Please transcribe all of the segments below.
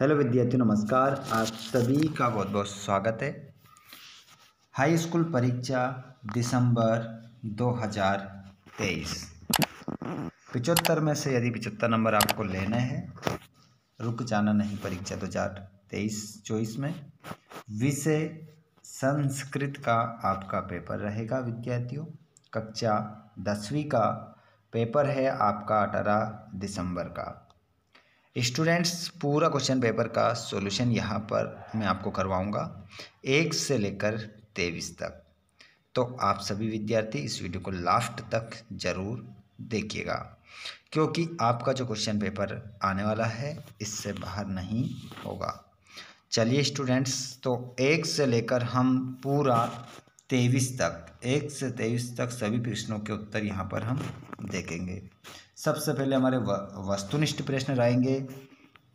Hello विद्यार्थियों, नमस्कार। आप सभी का बहुत बहुत स्वागत है। हाई स्कूल परीक्षा दिसंबर 2023 पिचहत्तर में से यदि पिचहत्तर नंबर आपको लेने हैं, रुक जाना नहीं परीक्षा दो हज़ार तेईस चौबीस में। विषय संस्कृत का आपका पेपर रहेगा विद्यार्थियों। कक्षा दसवीं का पेपर है आपका अठारह दिसंबर का। स्टूडेंट्स, पूरा क्वेश्चन पेपर का सॉल्यूशन यहाँ पर मैं आपको करवाऊँगा, एक से लेकर तेईस तक। तो आप सभी विद्यार्थी इस वीडियो को लास्ट तक ज़रूर देखिएगा, क्योंकि आपका जो क्वेश्चन पेपर आने वाला है, इससे बाहर नहीं होगा। चलिए स्टूडेंट्स तो एक से लेकर हम पूरा तेईस तक, एक से तेईस तक सभी प्रश्नों के उत्तर यहाँ पर हम देखेंगे। सबसे पहले हमारे वस्तुनिष्ठ प्रश्न रहेंगे।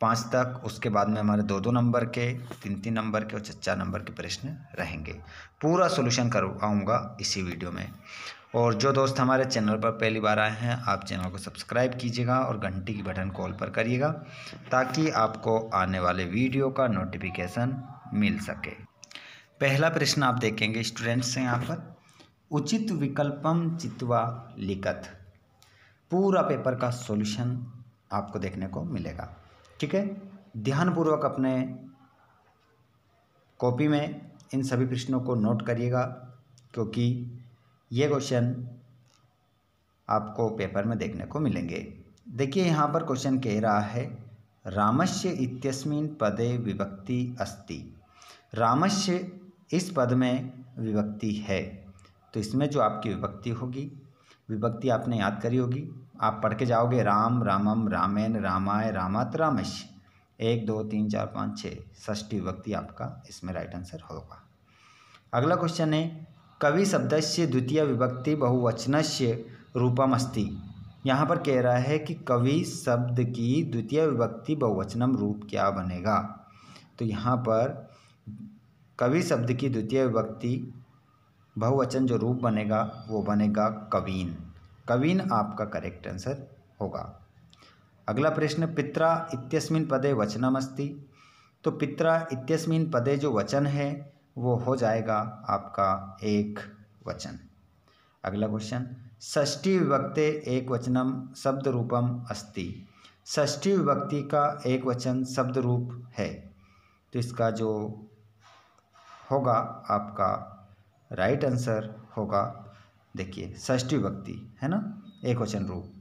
पाँच तक, उसके बाद में हमारे दो दो नंबर के तीन तीन नंबर के और चार नंबर के प्रश्न रहेंगे। पूरा सोल्यूशन करवाऊँगा इसी वीडियो में। और जो दोस्त हमारे चैनल पर पहली बार आए हैं, आप चैनल को सब्सक्राइब कीजिएगा और घंटी की बटन कॉल पर करिएगा, ताकि आपको आने वाले वीडियो का नोटिफिकेशन मिल सके। पहला प्रश्न आप देखेंगे स्टूडेंट्स से यहाँ पर। उचित विकल्पम चित्वा लिखत। पूरा पेपर का सॉल्यूशन आपको देखने को मिलेगा। ठीक है? ध्यानपूर्वक अपने कॉपी में इन सभी प्रश्नों को नोट करिएगा, क्योंकि ये क्वेश्चन आपको पेपर में देखने को मिलेंगे। देखिए, यहाँ पर क्वेश्चन कह रहा है, रामस्य इत्यस्मिन पदे विभक्ति अस्ति। रामस्य इस पद में विभक्ति है तो इसमें जो आपकी विभक्ति होगी विभक्ति आपने याद करी होगी। आप पढ़ के जाओगे, राम, रामम, रामेन, रामाय, रामात, रामश। एक, दो, तीन, चार, पाँच छः षष्ठी विभक्ति आपका इसमें राइट आंसर होगा। अगला क्वेश्चन है, कवि शब्द से द्वितीय विभक्ति बहुवचन से रूपम अस्ति यहाँ पर कह रहा है कि कवि शब्द की द्वितीय विभक्ति बहुवचनम रूप क्या बनेगा? तो यहाँ पर कवि शब्द की द्वितीय विभक्ति बहुवचन जो रूप बनेगा, वो बनेगा कवीन। कवीन आपका करेक्ट आंसर होगा। अगला प्रश्न, पित्रा इत्यस्मिन पदे वचनमस्ति? तो पित्रा इत्यस्मिन पदे जो वचन है, वो हो जाएगा आपका एक वचन। अगला क्वेश्चन षष्ठी विभक्ते एक वचनम शब्द रूपम अस्ति। षष्ठी विभक्ति का एक वचन शब्द रूप है। तो इसका जो होगा आपका राइट आंसर होगा, देखिए, षष्ठी विभक्ति है ना? एक वचन रूप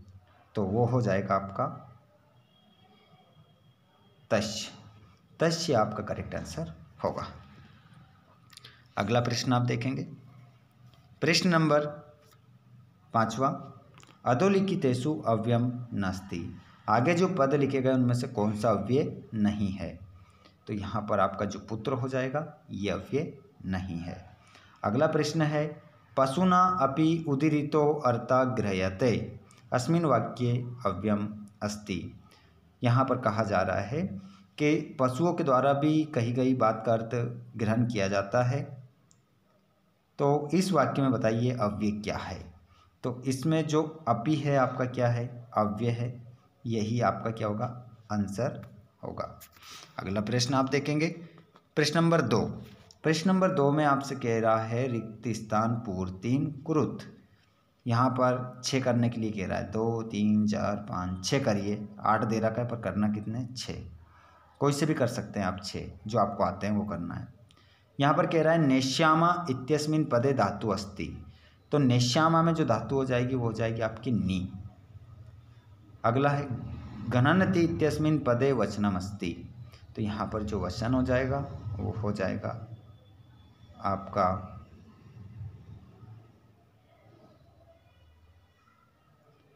तो वो हो जाएगा आपका तस्य। तस्य आपका करेक्ट आंसर होगा। अगला प्रश्न आप देखेंगे। प्रश्न नंबर पांचवा, अधोलिखितेषु अव्यम नास्ति। आगे जो पद लिखे गए, उनमें से कौन सा अव्यय नहीं है? तो यहाँ पर आपका जो पुत्र हो जाएगा, ये अव्यय नहीं है। अगला प्रश्न है, पशुना अपि उदीरितो अर्था गृहते अस्मिन वाक्य अव्यम अस्ति। यहाँ पर कहा जा रहा है कि पशुओं के द्वारा भी कही गई बात का अर्थ ग्रहण किया जाता है। तो इस वाक्य में बताइए अव्यय क्या है? तो इसमें जो अपी है आपका क्या है? अव्यय है। यही आपका क्या होगा? आंसर होगा। अगला प्रश्न आप देखेंगे। प्रश्न नंबर दो। प्रश्न नंबर दो में आपसे कह रहा है रिक्त स्थान पूर्तिम कुरुत। यहाँ पर छः करने के लिए कह रहा है। दो, तीन, चार, पाँच छः करिए। आठ दे रखा है, पर करना कितने? छः कोई से भी कर सकते हैं आप छः जो आपको आते हैं, वो करना है। यहाँ पर कह रहा है, नेश्यामा इत्यस्मिन पदे धातु अस्ति। तो नेश्यामा में जो धातु हो जाएगी, वो हो जाएगी आपकी नी। अगला है, घननति इत्यस्मिन पदे वचनम अस्ति तो यहाँ पर जो वचन हो जाएगा, वो हो जाएगा आपका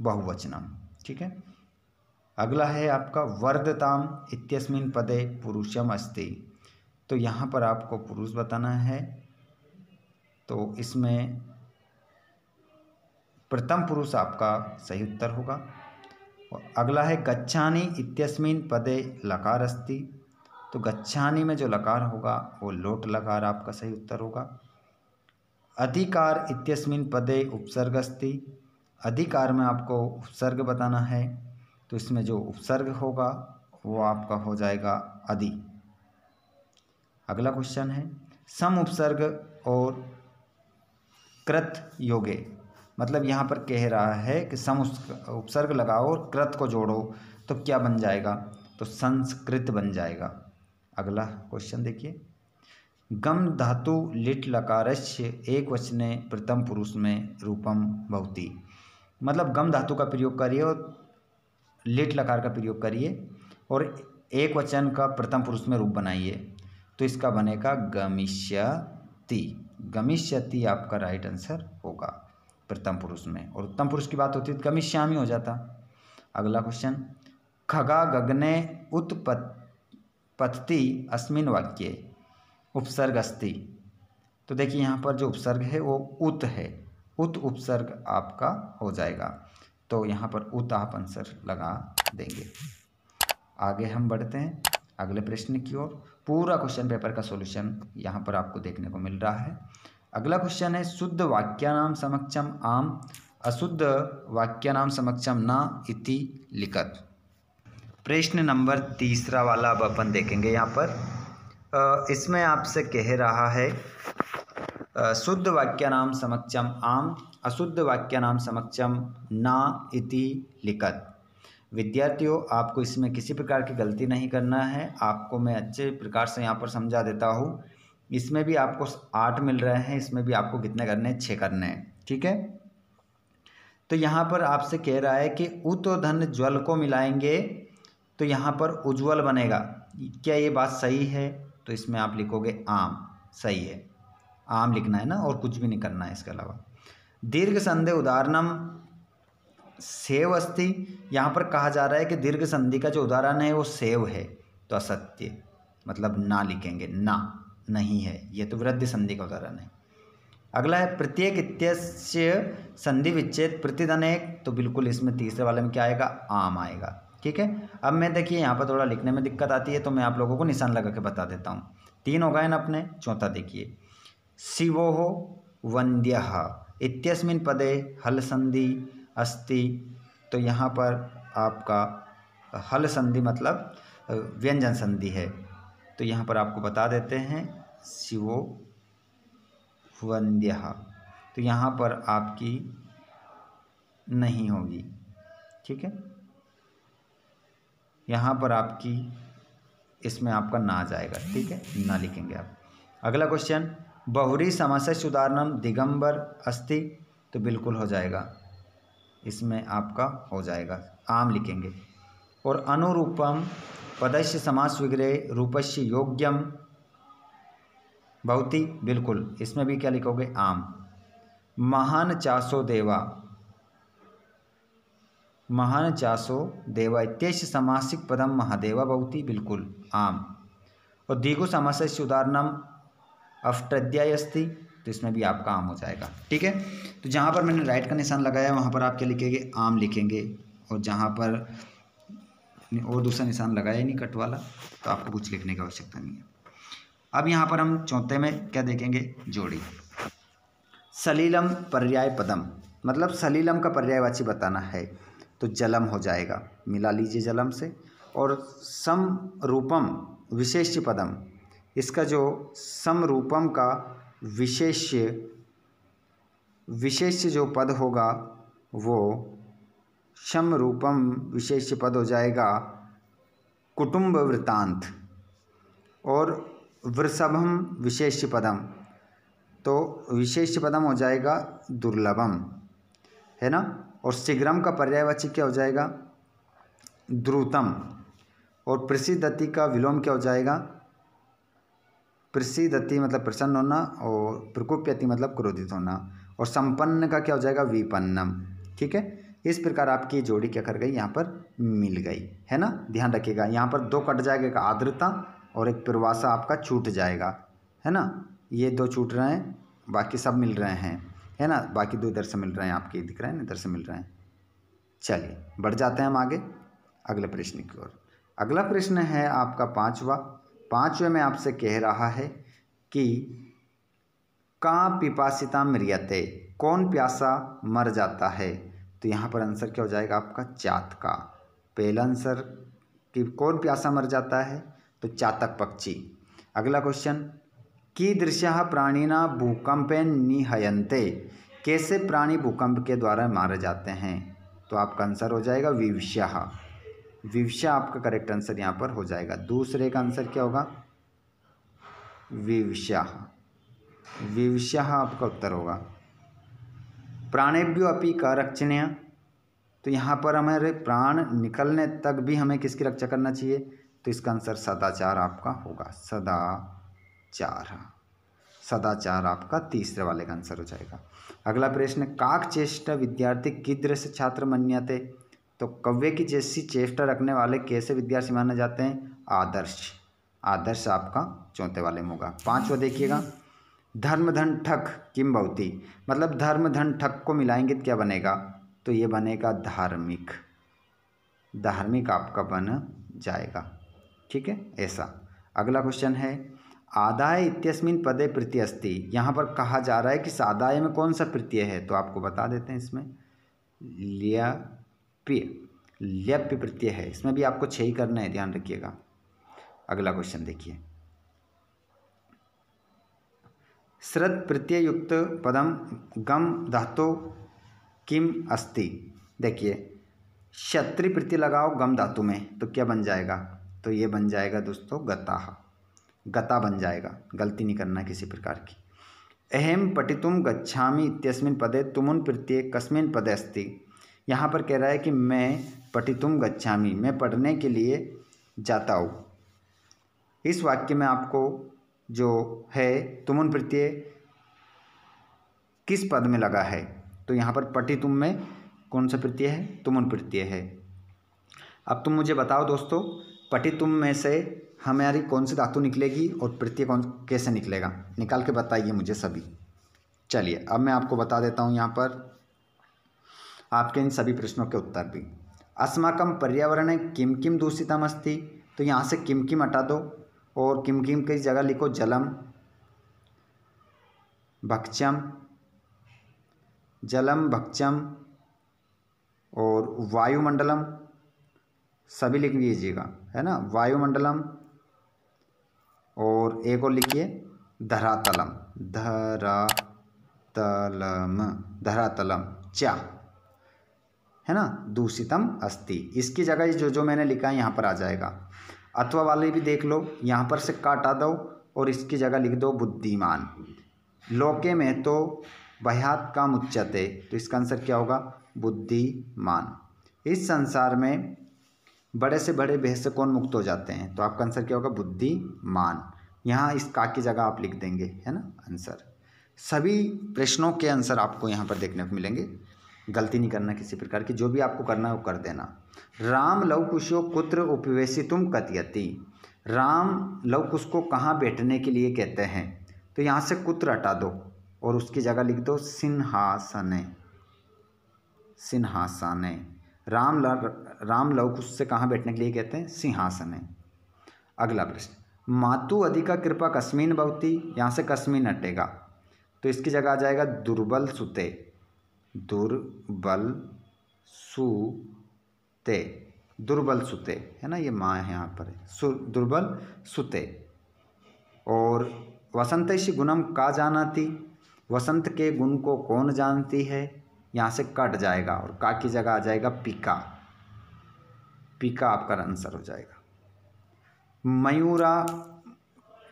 बहुवचनम, ठीक है? अगला है आपका वर्धताम, इत्यस्मिन पदे पुरुषम अस्ति। तो यहाँ पर आपको पुरुष बताना है। तो इसमें प्रथम पुरुष आपका सही उत्तर होगा। अगला है गच्छानी, इत्यस्मिन पदे लकार अस्ति तो गच्छानी में जो लकार होगा, वो लोट लकार आपका सही उत्तर होगा। अधिकार इत्यस्मिन पदे उपसर्ग अस्ति अधिकार में आपको उपसर्ग बताना है तो इसमें जो उपसर्ग होगा, वो आपका हो जाएगा अधि। अगला क्वेश्चन है, सम उपसर्ग और कृत योगे। मतलब यहाँ पर कह रहा है कि सम उपसर्ग लगाओ और कृत को जोड़ो तो क्या बन जाएगा? तो संस्कृत बन जाएगा। अगला क्वेश्चन देखिए। गम धातु लिट लकारस्य एक वचने प्रथम पुरुष में रूपम भवती। मतलब गम धातु का प्रयोग करिए और लिट लकार का प्रयोग करिए और एक वचन का प्रथम पुरुष में रूप बनाइए। तो इसका बनेगा गमिष्यति। गमिष्यति आपका राइट आंसर होगा प्रथम पुरुष में। और उत्तम पुरुष की बात होती है तो गमिष्यामी हो जाता। अगला क्वेश्चन खगा गगने उत्पत्ति अस्मिन वाक्य उपसर्ग अस्ति तो देखिए यहाँ पर जो उपसर्ग है, वो उत है। उत उपसर्ग आपका हो जाएगा। तो यहाँ पर उत आप आंसर लगा देंगे। आगे हम बढ़ते हैं, अगले प्रश्न की ओर। पूरा क्वेश्चन पेपर का सॉल्यूशन यहाँ पर आपको देखने को मिल रहा है। अगला क्वेश्चन है, शुद्ध वाक्यानाम समक्षम आम, अशुद्ध वाक्यानाम समक्षम ना इति लिखत। प्रश्न नंबर तीसरा वाला अब अपन देखेंगे यहाँ पर। इसमें आपसे कह रहा है शुद्ध वाक्यानाम समक्षम आम, अशुद्ध वाक्यानाम समक्षम ना इति लिखत। विद्यार्थियों, आपको इसमें किसी प्रकार की गलती नहीं करना है। आपको मैं अच्छे प्रकार से यहाँ पर समझा देता हूँ। इसमें भी आपको आठ मिल रहे हैं, इसमें भी आपको कितने करने हैं? छः करने हैं, ठीक है? तो यहाँ पर आपसे कह रहा है कि उत धन ज्वल को मिलाएँगे तो यहाँ पर उज्ज्वल बनेगा। क्या ये बात सही है? तो इसमें आप लिखोगे आम। सही है। आम लिखना है ना? और कुछ भी नहीं करना है इसके अलावा। दीर्घ संधि उदाहरणम सेव अस्थि यहाँ पर कहा जा रहा है कि दीर्घ संधि का जो उदाहरण है, वो सेव है तो असत्य। मतलब ना लिखेंगे। ना, नहीं है। ये तो वृद्धि संधि का उदाहरण है। अगला है, प्रत्येक इत्यस्य संधि विच्छेद प्रतिधन एक तो बिल्कुल इसमें तीसरे वाले में क्या आएगा? आम आएगा। ठीक है? अब मैं देखिए, यहाँ पर थोड़ा लिखने में दिक्कत आती है तो मैं आप लोगों को निशान लगा के बता देता हूँ। तीन हो गए ना अपने? चौथा देखिए। शिवो वंद्य इत्यस्मिन् पदे हल संधि अस्ति। तो यहाँ पर आपका हल संधि मतलब व्यंजन संधि है। तो यहाँ पर आपको बता देते हैं, शिवो वंद्य तो यहाँ पर आपकी नहीं होगी। ठीक है? यहाँ पर आपकी, इसमें आपका ना जाएगा, ठीक है? ना लिखेंगे आप। अगला क्वेश्चन बहुरी समस्या सुधारणम दिगंबर अस्थि तो बिल्कुल हो जाएगा। इसमें आपका हो जाएगा, आम लिखेंगे। और अनुरूपम पदस्य समास विग्रह रूपस्य योग्यम भवती बिल्कुल। इसमें भी क्या लिखोगे? आम। महान चासो देवा महान चासो देवा इत्यस्य समासिक पदम महादेवा भवती। बिल्कुल, आम। और दिगु समस्य उदाहरणम अष्टाध्याय अस्ति तो इसमें भी आपका आम हो जाएगा। ठीक है? तो जहाँ पर मैंने राइट का निशान लगाया, वहाँ पर आप क्या लिखेंगे? आम लिखेंगे। और जहाँ पर और दूसरा निशान लगाया नहीं, कट वाला तो आपको कुछ लिखने की आवश्यकता नहीं है। अब यहाँ पर हम चौथे में क्या देखेंगे? जोड़ी। सलीलम पर्याय पदम। मतलब सलीलम का पर्यायवाची बताना है। तो जलम हो जाएगा। मिला लीजिए जलम से। और सम रूपम विशेष पदम, इसका जो समरूपम का विशेष विशेष जो पद होगा, वो समरूपम विशेष पद हो जाएगा, कुटुंब वृतांत। और वृषभम विशेष पदम तो विशेष पदम हो जाएगा दुर्लभम। है ना? और शीघ्रम का पर्यायवाची क्या हो जाएगा? द्रुतम। और प्रसिद्धति का विलोम क्या हो जाएगा? प्रसिद्धति मतलब प्रसन्न होना और प्रकोप्यति मतलब क्रोधित होना। और संपन्न का क्या हो जाएगा? विपन्नम। ठीक है? इस प्रकार आपकी जोड़ी क्या कर गई? यहाँ पर मिल गई। है ना? ध्यान रखिएगा। यहाँ पर दो कट जाएगा, एक आर्द्रता और एक प्रवासा आपका छूट जाएगा। है ना? ये दो छूट रहे हैं, बाकी सब मिल रहे हैं। है ना? बाकी दो इधर से मिल रहे हैं, आपके दिख रहे हैं, इधर से मिल रहे हैं। चलिए, बढ़ जाते हैं हम आगे। अगले प्रश्न की ओर। अगला प्रश्न है आपका पांचवा। पाँचवें में आपसे कह रहा है कि, का पिपासिता मृियते, कौन प्यासा मर जाता है? तो यहाँ पर आंसर क्या हो जाएगा आपका? चात का। पहला आंसर कि कौन प्यासा मर जाता है? तो चातक पक्षी। अगला क्वेश्चन कीदृश प्राणीना भूकंपे निहयंते कैसे प्राणी भूकंप के द्वारा मारे जाते हैं? तो आपका आंसर हो जाएगा विवशा विवशा आपका करेक्ट आंसर यहाँ पर हो जाएगा। दूसरे का आंसर क्या होगा? विवशा विवशा आपका उत्तर होगा। प्राणेभ्यो अपी का रक्षणीय तो यहाँ पर हमारे प्राण निकलने तक भी हमें किसकी रक्षा करना चाहिए? तो इसका आंसर सदाचार आपका होगा। सदाचार सदाचार आपका तीसरे वाले का आंसर हो जाएगा। अगला प्रश्न, काक चेष्टा विद्यार्थी कीदृश छात्र मन्यते? तो कव्य की जैसी चेष्टा रखने वाले कैसे विद्यार्थी माने जाते हैं? आदर्श। आदर्श आपका चौथे वाले में होगा। पांचवा देखिएगा। धर्म धन ठक किम भवती? मतलब धर्म धन ठक को मिलाएँगे तो क्या बनेगा? तो ये बनेगा धार्मिक। धार्मिक आपका बन जाएगा। ठीक है? ऐसा। अगला क्वेश्चन है आदाय इत्यस्मिन पदे प्रत्यय अस्ति। यहाँ पर कहा जा रहा है कि आदाय में कौन सा प्रत्यय है? तो आपको बता देते हैं इसमें। ल्यप्य ल्यप्य प्रत्यय है। इसमें भी आपको छह ही करना है, ध्यान रखिएगा। अगला क्वेश्चन देखिए। श्रद्ध प्रत्यय युक्त पदम गम धातु किम अस्ति? देखिए, क्षत्रि प्रत्यय लगाओ गम धातु में तो क्या बन जाएगा? तो ये बन जाएगा दोस्तों गताह। गता बन जाएगा, गलती नहीं करना किसी प्रकार की। अहम पठितुम गच्छामी इत्यस्मिन पदे तुमुन प्रत्यय कस्मिन पदे अस्ति। यहाँ पर कह रहा है कि मैं पठितुम गच्छामी, मैं पढ़ने के लिए जाता हूँ। इस वाक्य में आपको जो है तुमुन प्रत्यय किस पद में लगा है? तो यहाँ पर पठितुम में कौन सा प्रत्यय है? तुमुन प्रत्यय है। अब तुम मुझे बताओ दोस्तों पटितुम में से हमारी कौन सी धातु निकलेगी और प्रत्यय कौन, कैसे निकलेगा? निकाल के बताइए मुझे सभी। चलिए, अब मैं आपको बता देता हूँ यहाँ पर आपके इन सभी प्रश्नों के उत्तर भी। अस्माकम पर्यावरण किम किम दूषितम अस्ति? तो यहाँ से किम किम हटा दो और किम किम की जगह लिखो? जलम भक्षम जलम भक्षम और वायुमंडलम। सभी लिख लीजिएगा है ना? वायुमंडलम और एक और लिखिए, धरातलम धरातलम धरातलम चा है ना? दूषितम अस्ति। इसकी जगह जो जो मैंने लिखा है, यहाँ पर आ जाएगा। अथवा वाले भी देख लो, यहाँ पर से काटा दो और इसकी जगह लिख दो, बुद्धिमान। लोके में तो बहत का मुच्चते तो इसका आंसर क्या होगा? बुद्धिमान। इस संसार में बड़े से बड़े भेद से कौन मुक्त हो जाते हैं? तो आपका आंसर क्या होगा? बुद्धिमान। यहाँ इस का की जगह आप लिख देंगे, है ना? आंसर सभी प्रश्नों के आंसर आपको यहाँ पर देखने को मिलेंगे। गलती नहीं करना किसी प्रकार की। जो भी आपको करना है वो कर देना। राम लव कुशो कुत्र उपवेशी तुम कतियति राम लव कुश को कहाँ बैठने के लिए कहते हैं? तो यहाँ से कुत्र हटा दो और उसकी जगह लिख दो सिंहासन। सिंहासन। राम राम लव से कहाँ बैठने के लिए कहते हैं? सिंहासन है। अगला प्रश्न। मातु अधिका कृपा कस्मीन भवती, यहाँ से कस्मीन हटेगा। तो इसकी जगह आ जाएगा दुर्बल सुते। दुर्बल सुते। दुर्बल सुते। है ना? ये माँ है यहाँ पर। सु, दुर्बल सुते। और वसंत गुणम का जाना थी वसंत के गुण को कौन जानती है? यहाँ से कट जाएगा और का की जगह आ जाएगा पिका। पिका आपका आंसर हो जाएगा। मयूरा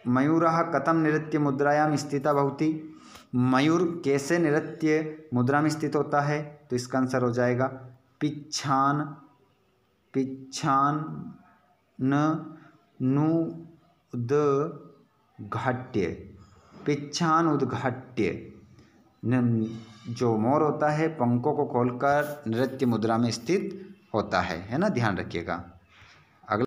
मयूरा कथम नृत्य मुद्रायाम स्थिता भवती। मयूर कैसे नृत्य मुद्रा में स्थित होता है? तो इसका आंसर हो जाएगा पिछान पिछान न नु उद्घाट्य। पिछान उद्घाट्य। जो मोर होता है, पंखों को खोलकर नृत्य मुद्रा में स्थित होता है। है ना? ध्यान रखिएगा। अगला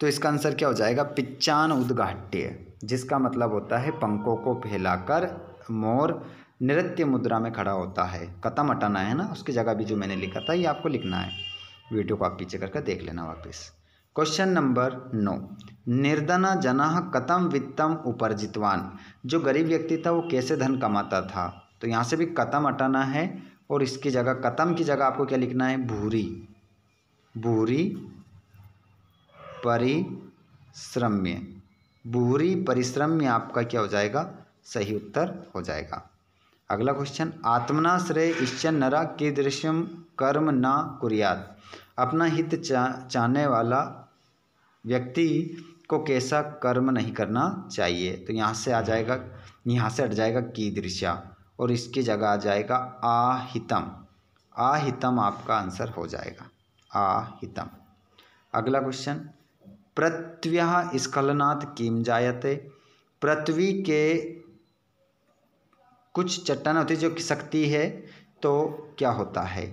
तो इसका आंसर क्या हो जाएगा? पिच्चान उद्घाट्य, जिसका मतलब होता है पंखों को फैलाकर मोर नृत्य मुद्रा में खड़ा होता है। कतम हटाना है ना? उसकी जगह भी जो मैंने लिखा था, ये आपको लिखना है। वीडियो को आप पीछे करके देख लेना वापस। क्वेश्चन नंबर नौ। निर्धना जना कतम वित्तम उपर्जितवान? जो गरीब व्यक्ति था, वो कैसे धन कमाता था? तो यहाँ से भी कतम हटाना है और इसकी जगह कतम की जगह आपको क्या लिखना है? भूरी। भूरी परिश्रम्य। भूरी परिश्रम्य आपका क्या हो जाएगा? सही उत्तर हो जाएगा। अगला क्वेश्चन आत्मना श्रेय ईश्चन नरा कीदृशम कर्म ना कुरियात। अपना हित चा, चाहने वाला व्यक्ति को कैसा कर्म नहीं करना चाहिए? तो यहाँ से आ जाएगा, यहाँ से हट जाएगा कीदृशा और इसकी जगह आ जाएगा आहितम। आहितम आपका आंसर हो जाएगा। आहितम। अगला क्वेश्चन पृथ्व्य स्खलनात् किम जायते? पृथ्वी के कुछ चट्टान होती जो खिसकती है तो क्या होता है?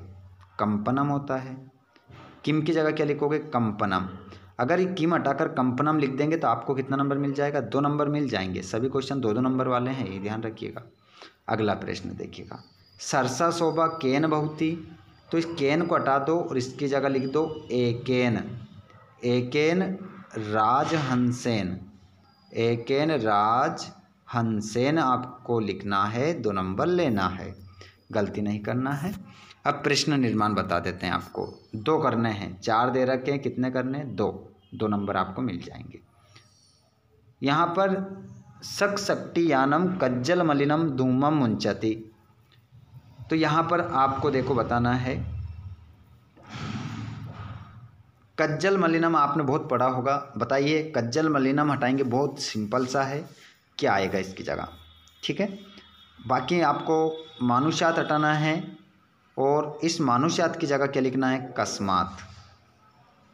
कंपनम होता है। किम की जगह क्या लिखोगे? कंपनम। अगर ये किम हटाकर कंपनम लिख देंगे तो आपको कितना नंबर मिल जाएगा? दो नंबर मिल जाएँगे। सभी क्वेश्चन दो दो नंबर वाले हैं, ये ध्यान रखिएगा। अगला प्रश्न देखिएगा। सरसा शोभा केन बहुती? तो इस केन को हटा दो और इसकी जगह लिख दो एकेन एकेन राजहंसेन। एकेन राज हंसेन आपको लिखना है, दो नंबर लेना है। गलती नहीं करना है। अब प्रश्न निर्माण बता देते हैं आपको। दो करने हैं, चार दे रखे हैं, कितने करने हैं? दो। दो नंबर आपको मिल जाएँगे। यहाँ पर सक शक्ति यानम कज्जल मलिनम धूमम मुंचती तो यहाँ पर आपको देखो बताना है। कज्जल मलिनम आपने बहुत पढ़ा होगा। बताइए कज्जल मलिनम हटाएँगे बहुत सिंपल सा है। क्या आएगा इसकी जगह? ठीक है? बाकी आपको मानुषात हटाना है और इस मानुष्यात की जगह क्या लिखना है? कस्मात।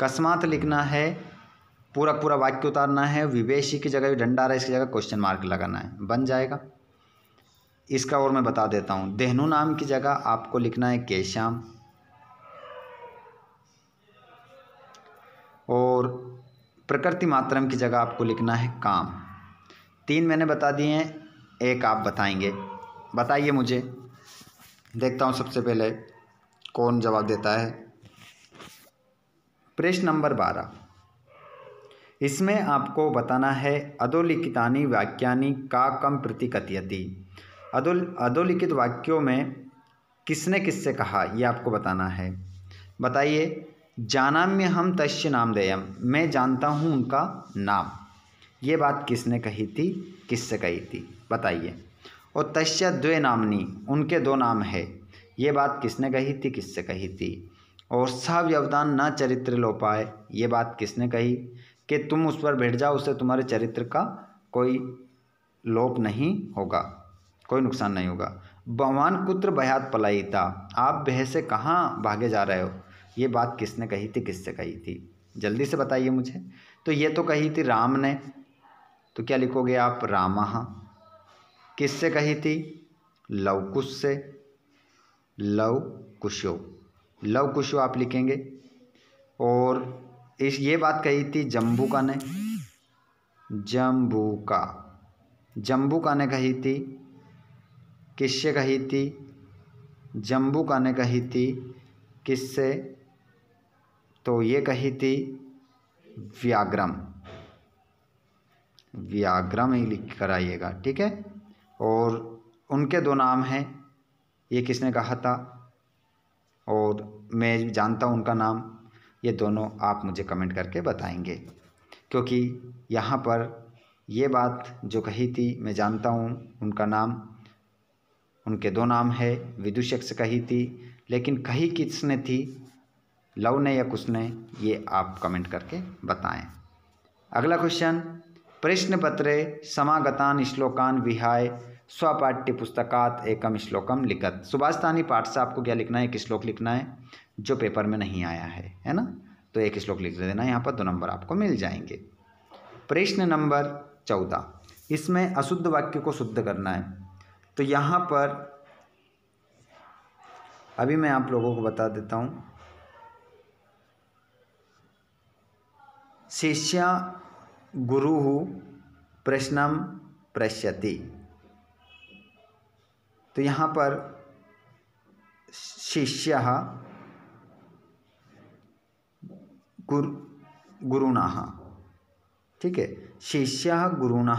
कस्मात लिखना है पूरा पूरा वाक्य उतारना है, विवेशी की जगह डंडा रहा है इसकी जगह क्वेश्चन मार्क लगाना है। बन जाएगा। इसका और मैं बता देता हूँ। देहनु नाम की जगह आपको लिखना है केशाम। और प्रकृति मात्रम की जगह आपको लिखना है काम। तीन मैंने बता दिए हैं, एक आप बताएँगे। बताइए मुझे। देखता हूँ सबसे पहले कौन जवाब देता है। प्रश्न नंबर बारह। इसमें आपको बताना है अधोलिखितानी वाक्यानि का कम प्रतिकथयति अधो, अधोलिखित वाक्यों में किसने किससे कहा, ये आपको बताना है। बताइए, जानाम्य हम तस्य नाम देयम मैं जानता हूँ उनका नाम। ये बात किसने कही थी, किससे कही थी, बताइए। और तस्य द्वे नामनी, उनके दो नाम है। ये बात किसने कही थी, किससे कही थी? और सव्यवधान न चरित्र लो पाए ये बात किसने कही? कि तुम उस पर बैठ जाओ, उससे तुम्हारे चरित्र का कोई लोप नहीं होगा, कोई नुकसान नहीं होगा। भगवान कुत्र बयात पलाई था आप बह से कहाँ भागे जा रहे हो? ये बात किसने कही थी, किससे कही थी? जल्दी से बताइए मुझे। तो ये तो कही थी राम ने। तो क्या लिखोगे आप? रामा। किससे कही थी? लवकुश से लव कुशो लव कुशो आप लिखेंगे। और इस ये बात कही थी जम्बू का ने। जम्बू का जम्बू का ने कही थी, किससे कही थी? जम्बू का ने कही थी, किससे? तो ये कही थी, व्याग्रम। व्याग्रम ही लिख कर आइएगा, ठीक है? और उनके दो नाम हैं, ये किसने कहा था? और मैं जानता हूँ उनका नाम। ये दोनों आप मुझे कमेंट करके बताएँगे। क्योंकि यहाँ पर ये बात जो कही थी, मैं जानता हूँ, उनका नाम, उनके दो नाम है विदुषक से कही थी, लेकिन कही किसने थी, लव ने या कुछ ने, ये आप कमेंट करके बताएँ। अगला क्वेश्चन प्रश्न पत्रे समागतान श्लोकान विहाय स्वपाठ्य पुस्तकात एकम श्लोकम लिखत सुभाषतानी पाठ से आपको क्या लिखना है एक श्लोक लिखना है? जो पेपर में नहीं आया है है ना? तो एक श्लोक लिख देना, यहाँ पर दो नंबर आपको मिल जाएँगे। प्रश्न नंबर चौदह। इसमें अशुद्ध वाक्य को शुद्ध करना है। तो यहाँ पर, अभी मैं आप लोगों को बता देता हूँ। शिष्या गुरु प्रश्नम प्रश्यति तो यहाँ पर शिष्य गुर, गुरुण। ठीक है? शिष्य, गुरुण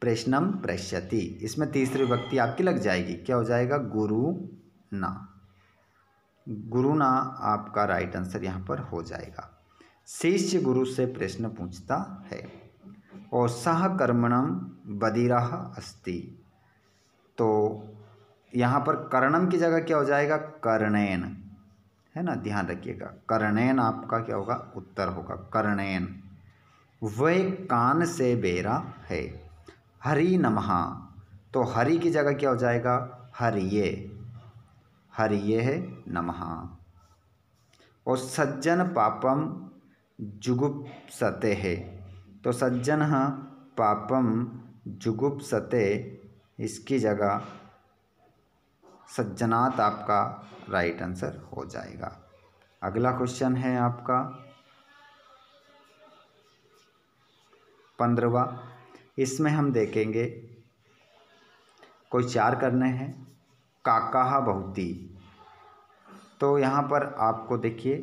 प्रश्नम प्रश्यति इसमें तीसरी व्यक्ति आपकी लग जाएगी। क्या हो जाएगा? गुरु ना। गुरु ना आपका राइट आंसर यहाँ पर हो जाएगा। शिष्य गुरु से प्रश्न पूछता है, और सहकर्मणम बदिरा अस्ति। तो यहाँ पर कर्णम की जगह क्या हो जाएगा? कर्णेन। है ना? ध्यान रखिएगा। कर्णेन आपका क्या होगा? उत्तर होगा। कर्णेन। वह कान से बेरा है। हरि नमः। तो हरि की जगह क्या हो जाएगा? हरिये। हरिये है नमः। और सज्जन पापम जुगुप्सते है। तो सज्जन पापम जुगुप्सते, इसकी जगह सज्जनात आपका राइट आंसर हो जाएगा। अगला क्वेश्चन है आपका। पंद्रवा इसमें हम देखेंगे, कोई चार करने हैं। काकाहा बहुती। तो यहाँ पर आपको देखिए,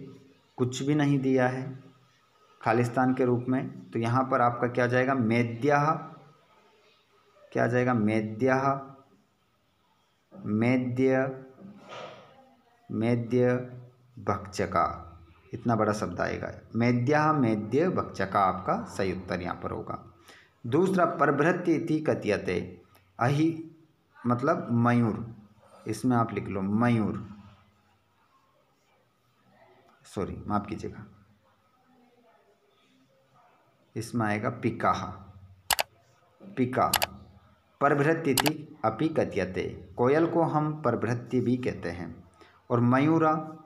कुछ भी नहीं दिया है खालिस्तान के रूप में। तो यहाँ पर आपका क्या जाएगा? मेद्या क्या जाएगा? मेद्या मेद्य मेद्य भक्षका इतना बड़ा शब्द आएगा। मेद्या, मेद्य भक्षका आपका सही उत्तर यहाँ पर होगा। दूसरा परभृत्य इति कथ्यते। अहि मतलब मयूर। इसमें आप लिख लो, मयूर। सॉरी माफ़ कीजिएगा। इसमें आएगा पिकाहा पिका। परभृत्य अपि कथ्यते। कोयल को हम परभृत्य भी कहते हैं। और मयूरा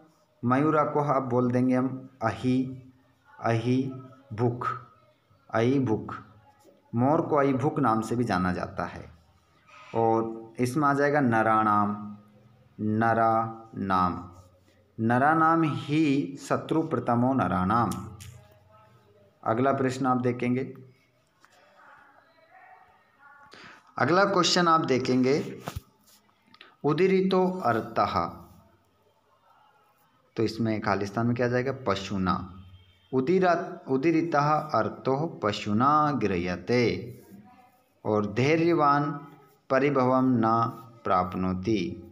मयूरा को आप बोल देंगे हम अही अही भूख अही भूख। मोर को अही भूख नाम से भी जाना जाता है। और इसमें आ जाएगा नरा नाम नरा नाम। नरा नाम ही शत्रु प्रतमो प्रथमो नराणाम अगला प्रश्न आप देखेंगे। अगला क्वेश्चन आप देखेंगे। उदिरितो अर्थ तो इसमें खालिस्तान में क्या जाएगा? पशुना। उदिरा, उदिरिता अर्थो पशुना गृहते और धैर्यवान परिभवम न प्राप्नोति।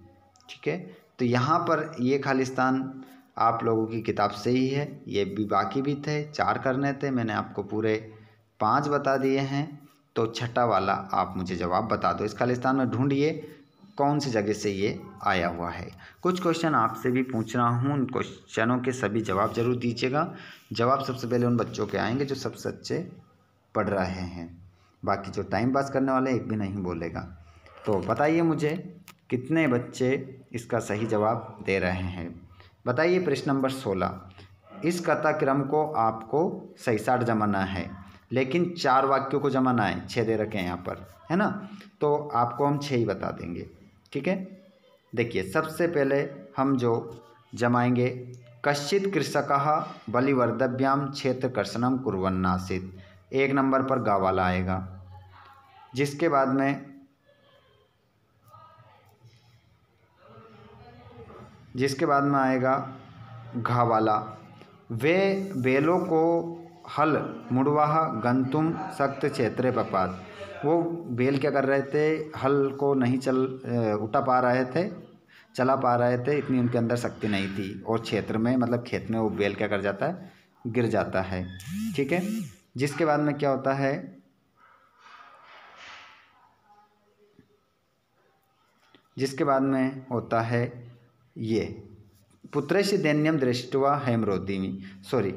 ठीक है? तो यहाँ पर ये खालिस्तान आप लोगों की किताब से ही है। ये भी बाकी भी थे, चार करने थे। मैंने आपको पूरे पाँच बता दिए हैं। तो छठा वाला आप मुझे जवाब बता दो। इस खालिस्तान में ढूंढिए। कौन सी जगह से ये आया हुआ है? कुछ क्वेश्चन आपसे भी पूछ रहा हूँ। उन क्वेश्चनों के सभी जवाब ज़रूर दीजिएगा। जवाब सबसे पहले उन बच्चों के आएँगे जो सबसे अच्छे पढ़ रहे हैं। बाकी जो टाइम पास करने वाले एक भी नहीं बोलेगा। तो बताइए मुझे, कितने बच्चे इसका सही जवाब दे रहे हैं? बताइए प्रश्न नंबर सोलह। इस कथा क्रम को आपको सही साठ जमाना है, लेकिन चार वाक्यों को जमाना है। छः दे रखे हैं यहाँ पर, है ना? तो आपको हम छः ही बता देंगे। ठीक है? देखिए, सबसे पहले हम जो जमाएँगे, कश्चित कृषक बलिवर्धव्याम क्षेत्र कर्षणम कुरन्नासित एक नंबर पर गा वाला आएगा। जिसके बाद में जिसके बाद में आएगा घा वाला। वे बेलों को हल, मुड़वाह, गंतुम सख्त क्षेत्र पपात वो बेल क्या कर रहे थे? हल को नहीं चल उठा पा रहे थे, चला पा रहे थे, इतनी उनके अंदर शक्ति नहीं थी। और क्षेत्र में मतलब खेत में वो बेल क्या कर जाता है? गिर जाता है। ठीक है? जिसके बाद में क्या होता है? जिसके बाद में होता है ये। पुत्रस्य दैन्यम दृष्टवा हेमरोदिमी सॉरी।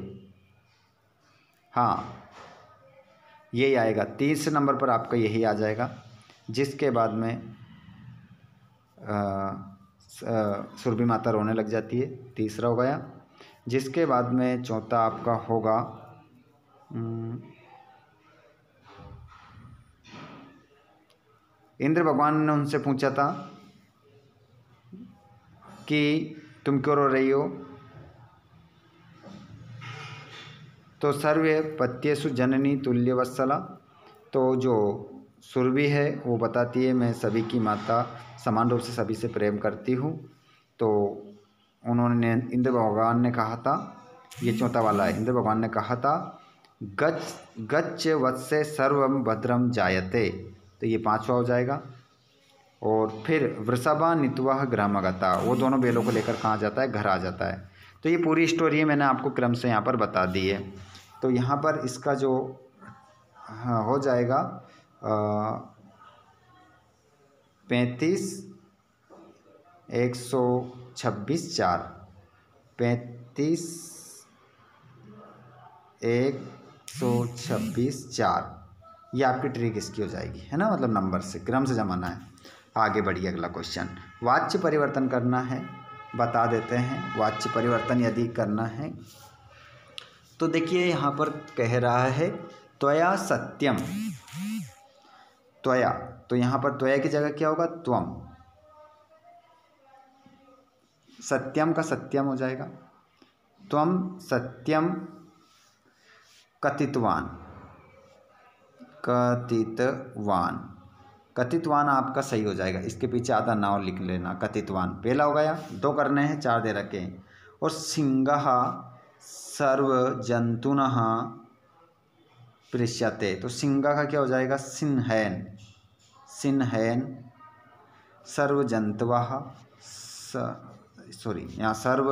हाँ। यही आएगा। तीसरे नंबर पर आपका यही आ जाएगा, जिसके बाद में सुरभि माता रोने लग जाती है। तीसरा हो गया, जिसके बाद में चौथा आपका होगा इंद्र भगवान ने उनसे पूछा था कि तुम क्यों रो रही हो? तो सर्वे पत्यसु जननी तुल्यवत्सला। तो जो सुरभि है, वो बताती है, मैं सभी की माता समान रूप से सभी से प्रेम करती हूँ। तो उन्होंने इंद्र भगवान ने कहा था, ये चौथा वाला है, इंद्र भगवान ने कहा था गच गच्छ वत्स्य सर्वम भद्रम जायते। तो ये पांचवा हो जाएगा। और फिर वृषभा नितवाह ग्रामगता, वो दोनों बेलों को लेकर कहाँ जाता है? घर आ जाता है। तो ये पूरी स्टोरी मैंने आपको क्रम से यहाँ पर बता दी है। तो यहाँ पर इसका जो हाँ हो जाएगा पैंतीस, एक सौ छब्बीस चार। पैंतीस, एक सौ छब्बीस चार। ये आपकी ट्रिक इसकी हो जाएगी, है ना मतलब नंबर से, क्रम से जमाना है। आगे बढ़िए अगला क्वेश्चन। वाच्य परिवर्तन करना है, बता देते हैं, वाच्य परिवर्तन यदि करना है तो देखिए यहाँ पर कह रहा है त्वया सत्यम। त्वया। तो यहाँ पर त्वया की जगह क्या होगा? त्वम। सत्यम का सत्यम हो जाएगा। त्वम सत्यम कथितवान। कथितवान। कथितवान आपका सही हो जाएगा। इसके पीछे आधा नाव लिख लेना। कथितवान। पहला हो गया। दो करने हैं, चार दे रखे हैं। और सिंह सर्व जंतुन पृश्यते तो सिंह का क्या हो जाएगा? सिन्हैन सिन्हैन सर्व जंतवा सॉरी यहाँ सर्व,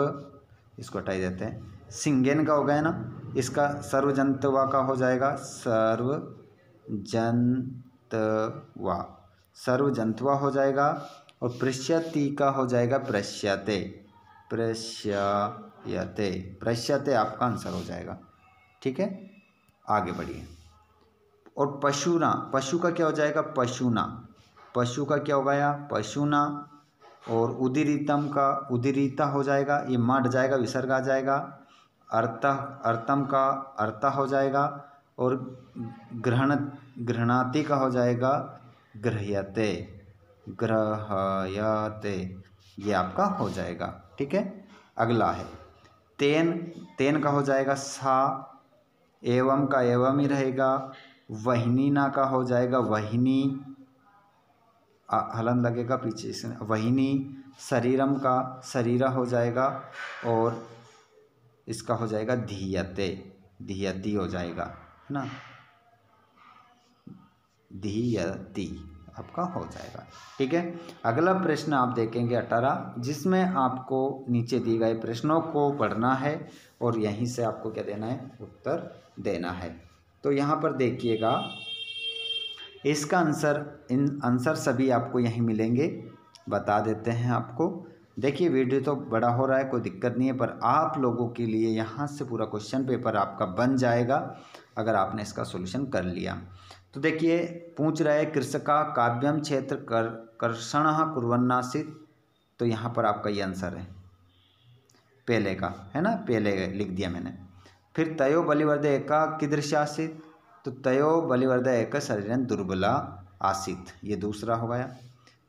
इसको हटाई देते हैं। सिंगेन का हो गया ना? इसका सर्व जंतवा का हो जाएगा। सर्व जंतवा सर्व जंतवा हो जाएगा और पृश्यति का हो जाएगा प्रश्यते प्रश्यते प्रश्यते आपका आंसर हो जाएगा। ठीक है? आगे बढ़िए। और पशुना, पशु का क्या हो जाएगा? पशुना। पशु का क्या हो गया? पशुना। और उदिरितम का, उदिरिता हो जाएगा। ये मट जाएगा, विसर्ग आ जाएगा। अर्थ अर्थम का, अर्थ हो जाएगा। और ग्रहण, ग्रहणाति का हो जाएगा। ग्रह्यते। ग्रहयते। ये आपका हो जाएगा। ठीक है? अगला है। तेन तेन का हो जाएगा सा, एवं का एवं ही रहेगा, वहिनी ना का हो जाएगा वहिनी हलन लगेगा पीछे से वहिनी, शरीरम का शरीरा हो जाएगा, और इसका हो जाएगा धीयते, धीयती हो जाएगा, है ना? धीयति। आपका हो जाएगा। ठीक है? अगला प्रश्न आप देखेंगे अठारह, जिसमें आपको नीचे दिए गए प्रश्नों को पढ़ना है और यहीं से आपको क्या देना है? उत्तर देना है। तो यहाँ पर देखिएगा, इसका आंसर, इन आंसर सभी आपको यहीं मिलेंगे। बता देते हैं आपको। देखिए, वीडियो तो बड़ा हो रहा है, कोई दिक्कत नहीं है, पर आप लोगों के लिए यहाँ से पूरा क्वेश्चन पेपर आपका बन जाएगा, अगर आपने इसका सोल्यूशन कर लिया। तो देखिए, पूछ रहा कृषका काव्यम क्षेत्र कर, कर्षण कुरन्नासित तो यहाँ पर आपका ये आंसर है। पहले का, है ना? पहले लिख दिया मैंने। फिर तयो बलिवर्द एका आसित? तो तयो बलिवर्द एक शरीर दुर्बला आसित। ये दूसरा हो गया।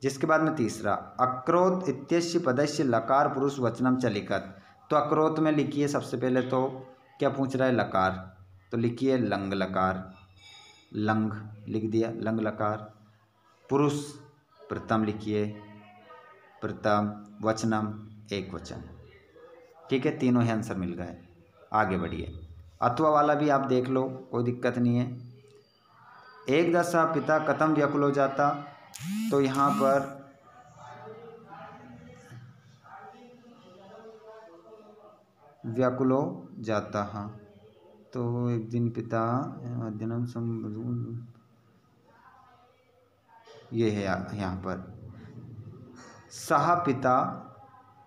जिसके बाद में तीसरा, अक्रोत इत्यस्य पदस्य लकार पुरुष वचनम चलिकत तो अक्रोत में लिखिए सबसे पहले तो क्या पूछ रहा है? लकार। तो लिखिए लंग लकार। लंग लिख दिया लंग लकार पुरुष, प्रथम लिखिए। प्रथम वचनम, एक वचन। ठीक है, तीनों ही आंसर मिल गए। आगे बढ़िए। अथवा वाला भी आप देख लो, कोई दिक्कत नहीं है। एक दशा पिता कतम व्याकुल हो जाता तो यहाँ पर व्याकुल हो जाता हाँ। तो एक दिन पिता अध्ययन ये है यहाँ पर। सहा पिता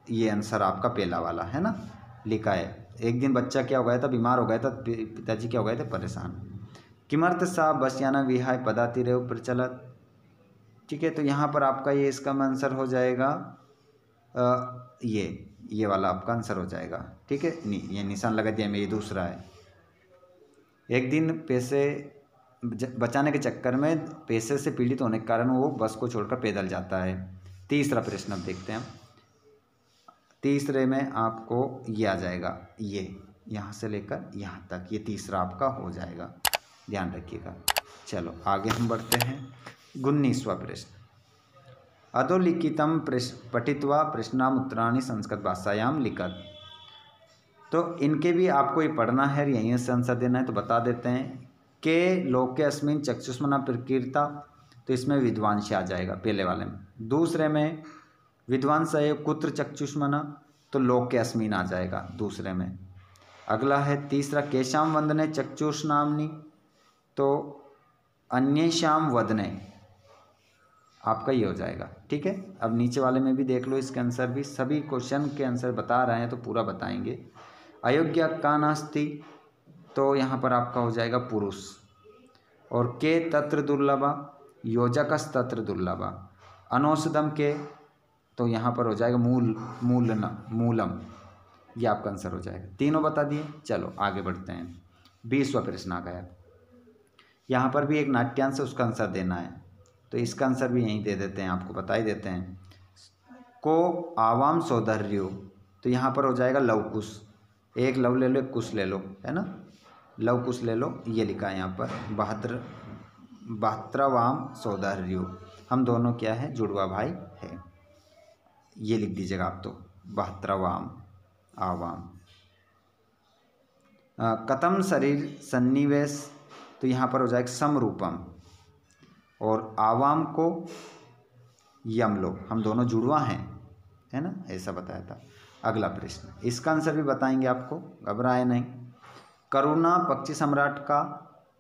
ये आंसर आपका पहला वाला है ना? लिखा है। एक दिन बच्चा क्या हो गया था? बीमार हो गया था पिताजी क्या हो गए थे? परेशान। किमर्थ सा बस याना विहाय पदाति रेव प्रचलत। ठीक है तो यहाँ पर आपका ये इसका आंसर हो जाएगा आ, ये ये वाला आपका आंसर हो जाएगा। ठीक है नी ये निशान लगा दिया मेरी दूसरा है। एक दिन पैसे बचाने के चक्कर में पैसे से पीड़ित होने के कारण वो बस को छोड़कर पैदल जाता है। तीसरा प्रश्न अब देखते हैं। तीसरे में आपको ये आ जाएगा। ये, यहाँ से लेकर यहाँ तक। ये तीसरा आपका हो जाएगा। ध्यान रखिएगा। चलो, आगे हम बढ़ते हैं। गुन्नीसवा प्रश्न। अधोलिखितम पठित्वा प्रश्नामुत्तराणी संस्कृत भाषायाम लिखत। तो इनके भी आपको ये पढ़ना है यहीं से आंसर देना है तो बता देते हैं। के लोके अस्मिन चक्षुष्मना प्रकीर्ता तो इसमें विद्वांश आ जाएगा पहले वाले में। दूसरे में विद्वांस है, कुत्र चक्षुष्मना तो लोक के अस्मीन आ जाएगा दूसरे में। अगला है, तीसरा केशाम वंदने चक्षुष नामनी तो अन्य श्याम वदने, आपका ये हो जाएगा। ठीक है? अब नीचे वाले में भी देख लो, इसके आंसर भी। सभी क्वेश्चन के आंसर बता रहे हैं तो पूरा बताएँगे। अयोग्य का नास्ती तो यहाँ पर आपका हो जाएगा पुरुष। और के तत्र दुर्लभा? योजकस तत्र दुर्लभा। अनौषधम के तो यहाँ पर हो जाएगा मूल मूल न, मूलम। ये आपका आंसर हो जाएगा। तीनों बता दिए? चलो, आगे बढ़ते हैं। बीसवा प्रश्न आ गया। यहाँ पर भी एक नाट्यांश उसका आंसर देना है। तो इसका आंसर भी यहीं दे देते हैं, आपको बता ही देते हैं। को आवाम सौधर्यो तो यहाँ पर हो जाएगा लवकुश एक लव ले लो, एक कुश ले लो, है ना? लव कुश ले लो, ये लिखा है यहाँ पर बहत्तर बहत्तरवाम सौधर्यो हम दोनों क्या है? जुड़वा भाई है। ये लिख दीजिएगा आप तो बहत्तरवाम आवाम। कतम शरीर सन्निवेश तो यहाँ पर हो जाएगा समरूपम। और आवाम को यम लो। हम दोनों जुड़वा हैं, है ना? ऐसा बताया था। अगला प्रश्न। इसका आंसर भी बताएँगे आपको, घबराए नहीं। करुणा पक्षी सम्राट का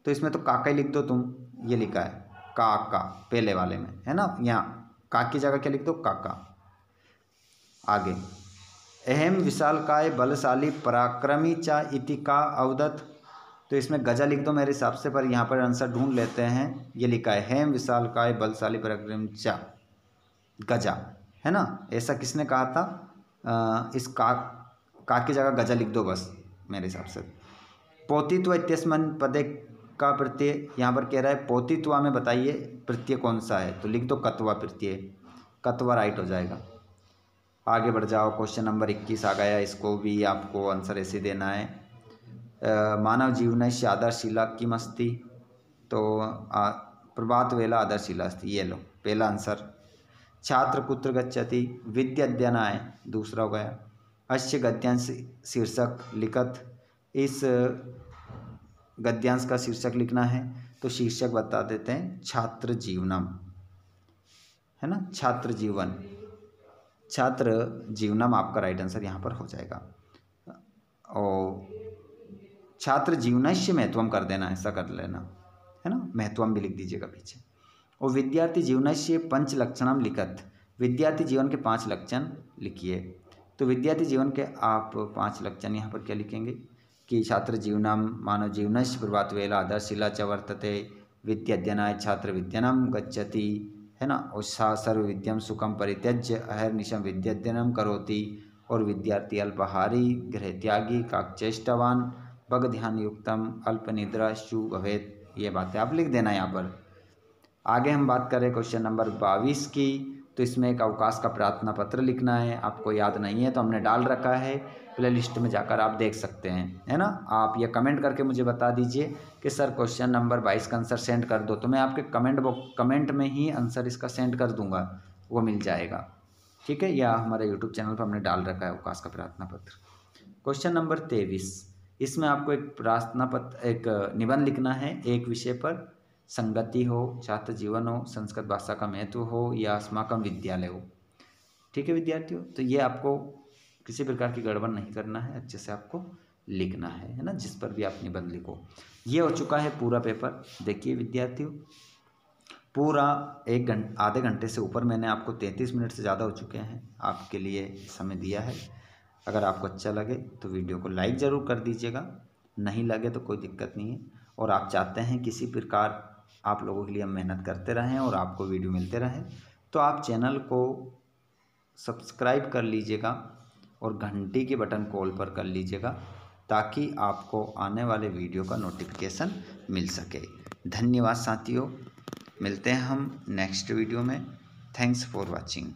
तो इसमें तो काका ही लिख दो तुम, ये लिखा है, काका, पहले वाले में, है ना? यहाँ, का की जगह क्या लिख दो काका। आगे। अहम विशाल काय बलशाली पराक्रमी चा इति का अवदत तो इसमें गजा लिख दो मेरे हिसाब से, पर यहाँ पर आंसर ढूंढ लेते हैं। ये लिखा है हेम विशाल काय बलशाली पराक्रम चा, गजा, है ना? ऐसा किसने कहा था? इस का का की जगह गजा लिख दो बस मेरे हिसाब से। पोतित्व इत्यस्मन पदे का प्रत्यय यहाँ पर कह रहा है पोतित्वा में बताइए प्रत्यय कौन सा है? तो लिख दो कतवा प्रत्यय कतवा राइट हो जाएगा। आगे बढ़ जाओ क्वेश्चन नंबर इक्कीस आ गया इसको भी आपको आंसर ऐसे देना है। आ, मानव जीवन से आधारशिला आदर्शिला किमस्ति तो प्रभात वेला आदर्शिला अस्ति ये लो पहला आंसर। छात्र कुत्र गच्छति। विद्या अध्ययनाय दूसरा हो गया। अश्य गद्यांश शीर्षक लिखत। इस गद्यांश का शीर्षक लिखना है तो शीर्षक बता देते हैं, छात्र जीवनम। है ना? छात्र जीवन। छात्र जीवनम आपका राइट आंसर यहाँ पर हो जाएगा। और छात्र जीवनस्य महत्वम कर देना, ऐसा कर लेना। है ना? महत्वम भी लिख दीजिएगा पीछे। और विद्यार्थी पंच लक्षणम लिखत। विद्यार्थी जीवन के पाँच लक्षण लिखिए। तो विद्यार्थी जीवन के आप पाँच लक्षण यहाँ पर क्या लिखेंगे? कि छात्र जीवनम, मानव जीवनस्य प्रभात वेला आदर्शिला च वर्तते, विद्याध्यनाय छात्र विद्यानम गच्छति, है ना? उत्साह सर्व विद्यम सुखम परित्यज्य अहर्निशम विद्याध्ययनम करोति, और विद्यार्थी अल्पहारी, गृह त्यागी, काकचेष्टवान पग ध्यान युक्तम, अल्प निद्रा, शु भवेद ये बातें आप लिख देना यहाँ पर। आगे हम बात करें क्वेश्चन नंबर बाईस की तो इसमें एक अवकाश का प्रार्थना पत्र लिखना है। आपको याद नहीं है तो हमने डाल रखा है। प्ले लिस्ट में जाकर आप देख सकते हैं, है ना? आप ये कमेंट करके मुझे बता दीजिए कि सर क्वेश्चन नंबर बाईस का आंसर सेंड कर दो तो मैं आपके कमेंट कमेंट में ही आंसर इसका सेंड कर दूँगा, वो मिल जाएगा। ठीक है? या हमारे यूट्यूब चैनल पर हमने डाल रखा है अवकाश का प्रार्थना पत्र। क्वेश्चन नंबर तेईस, इसमें आपको एक प्रार्थना पत्र एक निबंध लिखना है एक विषय पर। संगति हो छात्र जीवन हो, संस्कृत भाषा का महत्व हो या अस्माकम विद्यालय हो। ठीक है विद्यार्थियों? तो ये आपको किसी प्रकार की गड़बड़ नहीं करना है, अच्छे से आपको लिखना है है ना? जिस पर भी आप निबंध लिखो। ये हो चुका है पूरा पेपर। देखिए विद्यार्थियों, पूरा एक घंटे आधे घंटे से ऊपर मैंने आपको तैंतीस मिनट से ज़्यादा हो चुके हैं। आपके लिए समय दिया है। अगर आपको अच्छा लगे तो वीडियो को लाइक ज़रूर कर दीजिएगा। नहीं लगे तो कोई दिक्कत नहीं है। और आप चाहते हैं किसी प्रकार आप लोगों के लिए हम मेहनत करते रहें और आपको वीडियो मिलते रहें। तो आप चैनल को सब्सक्राइब कर लीजिएगा और घंटी के बटन कॉल पर कर लीजिएगा ताकि आपको आने वाले वीडियो का नोटिफिकेशन मिल सके। धन्यवाद साथियों। मिलते हैं हम नेक्स्ट वीडियो में। Thanks for watching.